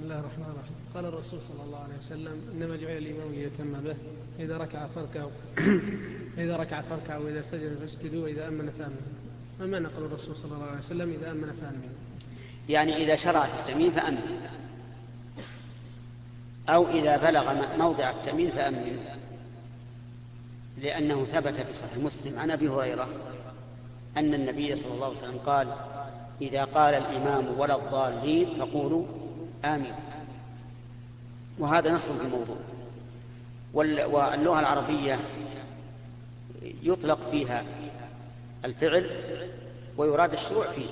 بسم الله الرحمن الرحيم. قال الرسول صلى الله عليه وسلم إنما جعل الإمام ليتم به. إذا ركع فاركعوا. إذا ركع فاركعوا. واذا سجد فاسجدوا. واذا آمن فامنوا. ما معنى قول الرسول صلى الله عليه وسلم إذا آمن فامنوا؟ يعني إذا شرع في التأمين فامن أو إذا بلغ موضع التأمين فامن لأنه ثبت في صحيح مسلم عن أبي هريرة أن النبي صلى الله عليه وسلم قال إذا قال الإمام ولا الضالين فقولوا آمين وهذا نص في الموضوع واللغة العربية يطلق فيها الفعل ويراد الشروع فيه.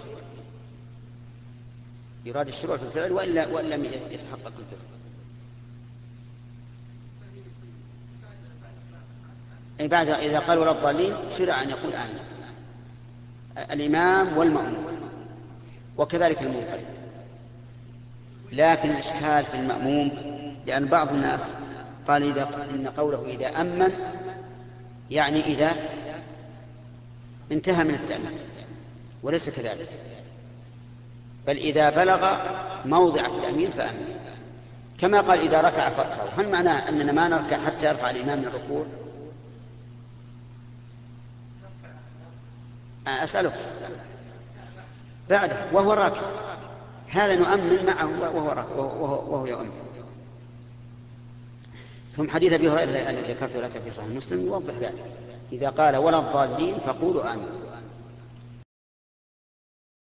يراد الشروع في الفعل وإلا وإن لم يتحقق الفعل. أي بعد إذا قال ولا الضالين شرع أن يقول آمين الإمام والمأمون. وكذلك المنفرد. لكن الإشكال في المأموم لأن بعض الناس قال إذا إن قوله إذا أمن يعني إذا انتهى من التأمين وليس كذلك. بل إذا بلغ موضع التأمين فأمن. كما قال إذا ركع فاركعوا. هل معناه أننا ما نركع حتى يرفع الإمام من الركوع؟ أسألك. بعده وهو راكع. هذا نؤمن معه وهو, وهو, وهو يؤمن. ثم حديث أبي هريرة الذي ذكرت لك في صحيح مسلم يوضح ذلك. إذا قال ولا الضالين فقولوا آمين.